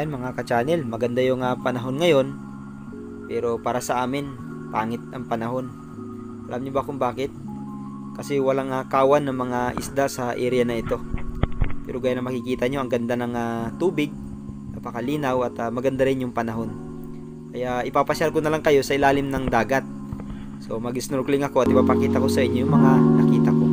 Ayan mga ka-channel, maganda yung uh, panahon ngayon. Pero para sa amin, pangit ang panahon. Alam niyo ba kung bakit? Kasi walang uh, kawan ng mga isda sa area na ito. Pero gaya na makikita nyo, ang ganda ng uh, tubig, napakalinaw at uh, maganda rin yung panahon. Kaya ipapasyal ko na lang kayo sa ilalim ng dagat. So mag-snorkeling ako at ipapakita ko sa inyo yung mga nakita ko.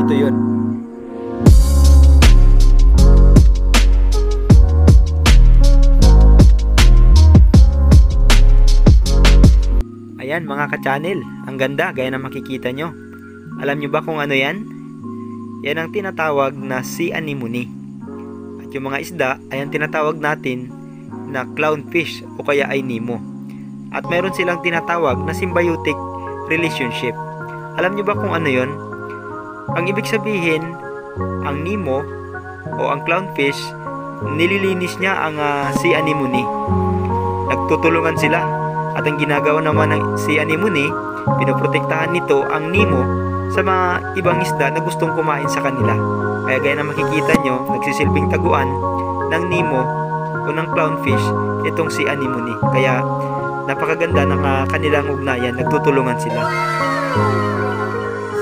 Ito yun. Ayan mga ka-channel, ang ganda gaya na makikita nyo. Alam nyo ba kung ano yan? Yan ang tinatawag na sea anemone. At yung mga isda ay ang tinatawag natin na clownfish o kaya ay Nemo. At meron silang tinatawag na symbiotic relationship. Alam nyo ba kung ano yon? Ang ibig sabihin, ang Nemo o ang clownfish, nililinis niya ang uh, sea anemone. Nagtutulungan sila at ang ginagawa naman ng si anemone, pinoprotektahan nito ang Nemo sa mga ibang isda na gustong kumain sa kanila. Kaya gaya na makikita nyo, nagsisilbing taguan ng Nemo o ng clownfish itong si anemone. Kaya napakaganda ng uh, kanilang ugnayan, nagtutulungan sila.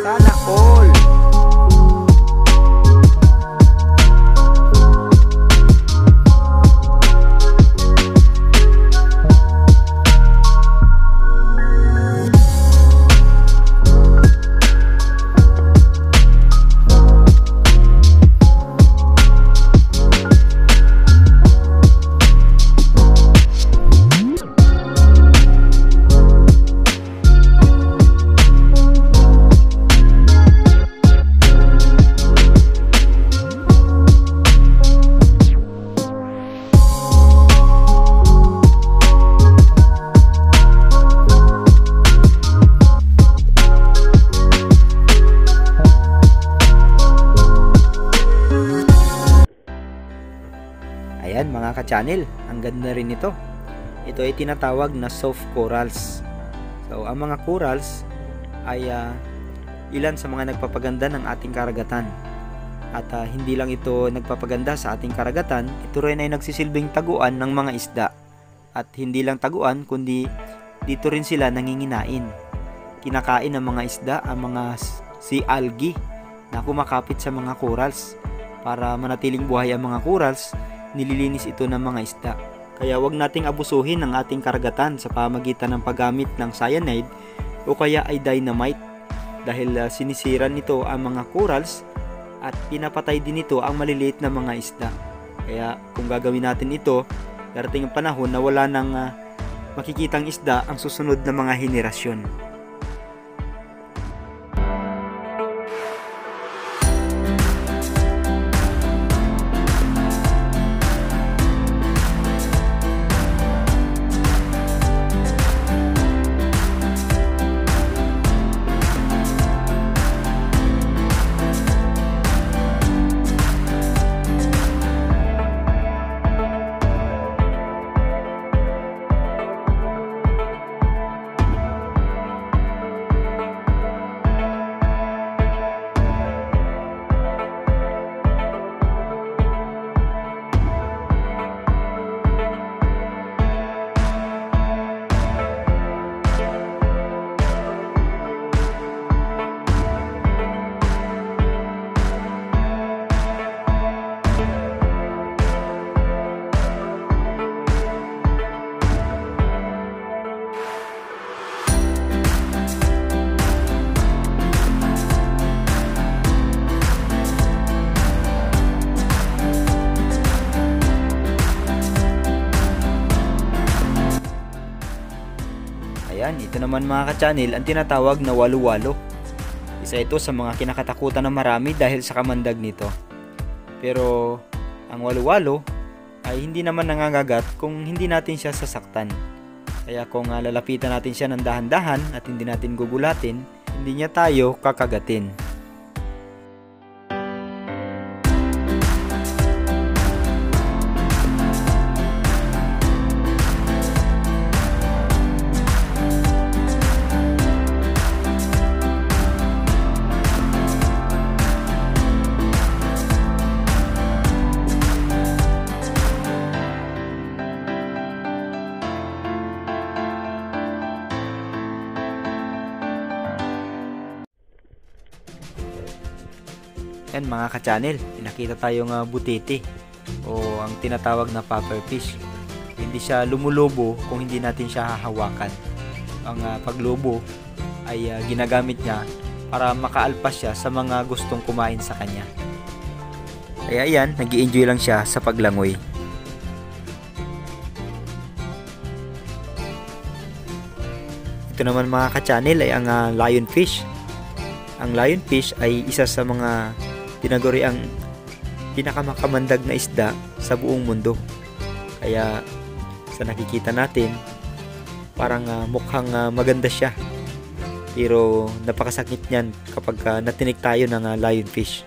Sana all! Ka-channel, ang ganda rin ito. Ito ay tinatawag na soft corals. So ang mga corals ay uh, ilan sa mga nagpapaganda ng ating karagatan. At uh, hindi lang ito nagpapaganda sa ating karagatan, ito rin ay nagsisilbing taguan ng mga isda. At hindi lang taguan, kundi dito rin sila nanginginain. Kinakain ng mga isda ang mga sea algae na kumakapit sa mga corals para manatiling buhay ang mga corals nililinis ito ng mga isda. Kaya wag nating abusuhin ang ating karagatan sa pamagitan ng paggamit ng cyanide o kaya ay dynamite dahil uh, sinisiran nito ang mga corals at pinapatay din ito ang maliliit na mga isda. Kaya kung gagawin natin ito, darating ang panahon na wala nang uh, makikitang isda ang susunod na mga henerasyon. Ayan, ito naman mga ka-channel ang tinatawag na walu-walo. Isa ito sa mga kinakatakutan ng marami dahil sa kamandag nito. Pero ang walu-walo ay hindi naman nangangagat kung hindi natin siya sasaktan. Kaya kung uh, lalapitan natin siya ng dahan-dahan at hindi natin gugulatin, hindi niya tayo kakagatin. Mga ka-channel, nakita tayong uh, butete o ang tinatawag na pufferfish. Hindi siya lumulobo kung hindi natin siya hahawakan. Ang uh, paglobo ay uh, ginagamit niya para makaalpas siya sa mga gustong kumain sa kanya. Kaya yan, nag enjoy lang siya sa paglangoy. Ito naman mga ka-channel ay ang uh, lionfish. Ang lionfish ay isa sa mga tinaguri ang pinakamakamandag na isda sa buong mundo. Kaya sa nakikita natin, parang uh, mukhang uh, maganda siya. Pero napakasakit niyan kapag uh, natinik tayo ng uh, lionfish.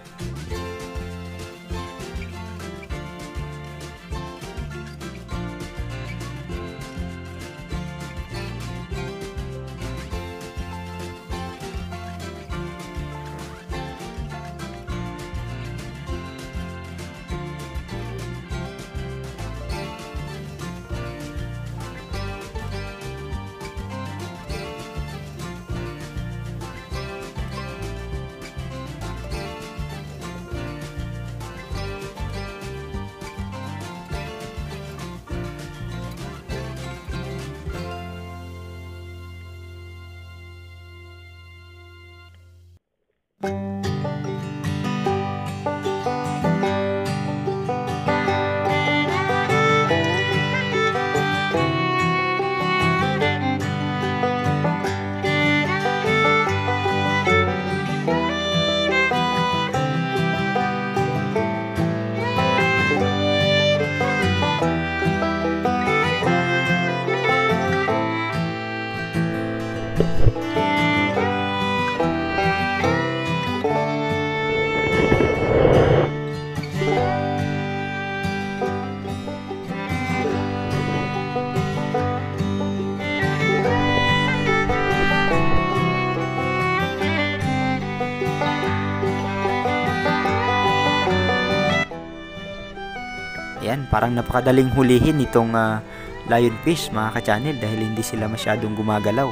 Ayan, parang napakadaling hulihin itong uh, lionfish mga ka-channel dahil hindi sila masyadong gumagalaw.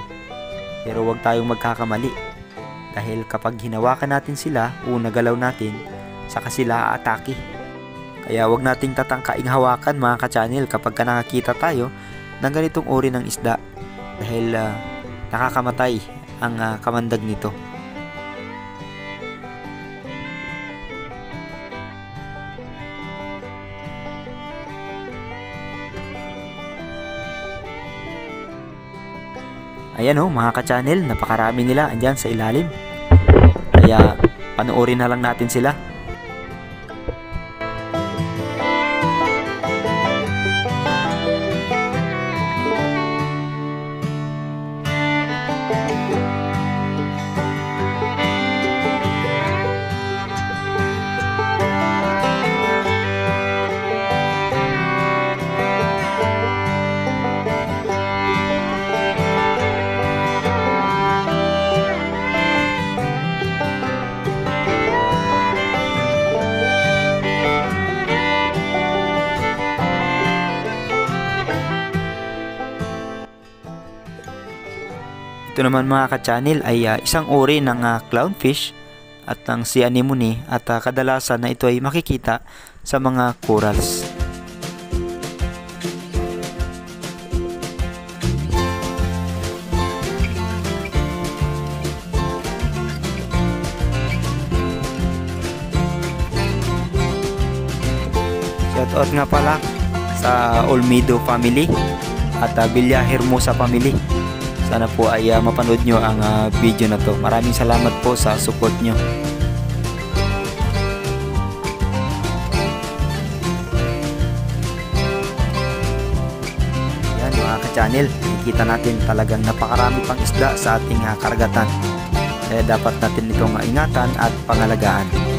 Pero huwag tayong magkakamali dahil kapag hinawakan natin sila o nagalaw natin, saka sila aatake. Kaya huwag nating tatangkaing hawakan mga ka-channel kapag ka nakakita tayo ng ganitong uri ng isda dahil uh, nakakamatay ang uh, kamandag nito. Ayan oh, mga ka-channel, napakarami nila andyan sa ilalim. Kaya panoorin na lang natin sila. Ito naman mga ka-channel ay uh, isang uri ng uh, clownfish at ang sea anemone at uh, kadalasan na ito ay makikita sa mga corals. Shoutout nga pala sa Olmedo family at uh, Villa Hermosa family. Sana po ay uh, mapanood nyo ang uh, video na to. Maraming salamat po sa support nyo. Yan mga ka-channel, nakikita natin talagang napakarami pang isda sa ating uh, karagatan. Kaya dapat natin itong ingatan at pangalagaan.